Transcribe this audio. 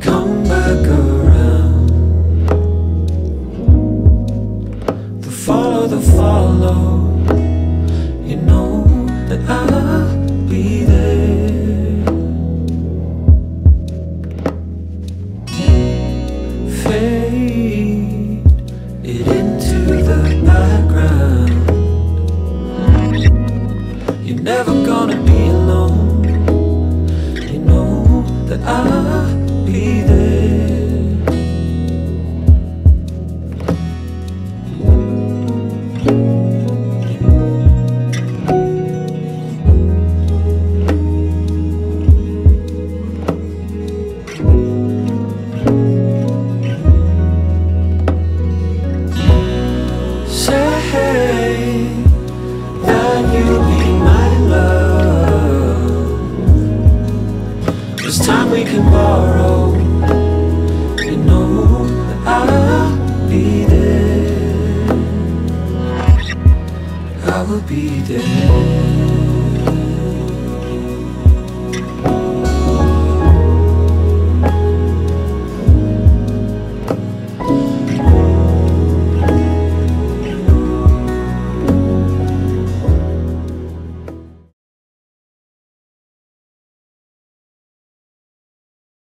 come back around. The follow, the follow. You know that I'll be there. Fade it into the background. You're never gonna be alone. I'll be there. Say Cause time we can borrow. You know that I'll be there. I will be there.